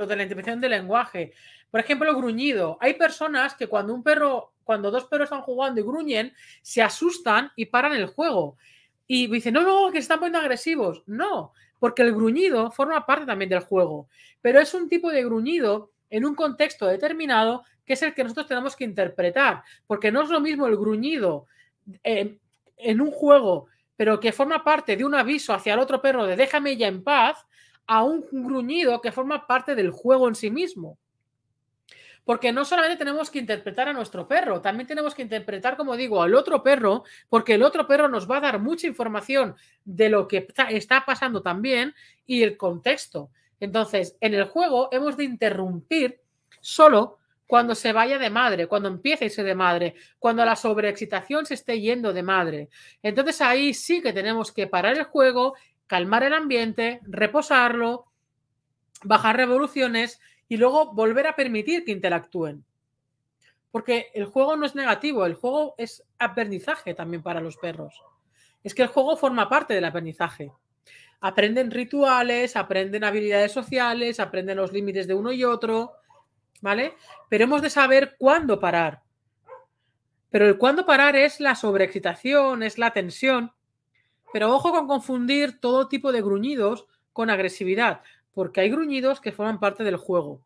lo de la intervención del lenguaje. Por ejemplo, gruñido. Hay personas que cuando un perro, cuando dos perros están jugando y gruñen, se asustan y paran el juego. Y dicen, no, no, que se están poniendo agresivos. No, porque el gruñido forma parte también del juego. Pero es un tipo de gruñido en un contexto determinado que es el que nosotros tenemos que interpretar. Porque no es lo mismo el gruñido en, en un juego, pero que forma parte de un aviso hacia el otro perro de déjame ya en paz, a un gruñido que forma parte del juego en sí mismo. Porque no solamente tenemos que interpretar a nuestro perro, también tenemos que interpretar, como digo, al otro perro, porque el otro perro nos va a dar mucha información de lo que está pasando también y el contexto. Entonces, en el juego hemos de interrumpir solo cuando se vaya de madre, cuando empiece a irse de madre, cuando la sobreexcitación se esté yendo de madre. Entonces ahí sí que tenemos que parar el juego, calmar el ambiente, reposarlo, bajar revoluciones y luego volver a permitir que interactúen. Porque el juego no es negativo, el juego es aprendizaje también para los perros. Es que el juego forma parte del aprendizaje. Aprenden rituales, aprenden habilidades sociales, aprenden los límites de uno y otro, ¿vale? Pero hemos de saber cuándo parar. Pero el cuándo parar es la sobreexcitación, es la tensión. Pero ojo con confundir todo tipo de gruñidos con agresividad porque hay gruñidos que forman parte del juego.